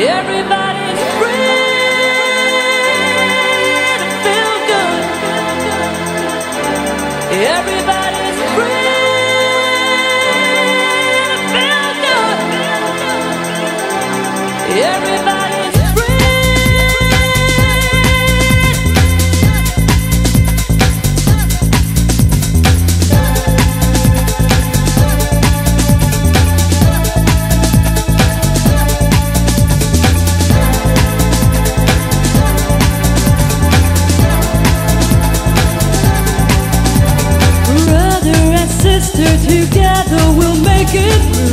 Everybody's together we'll make it through.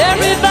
Everybody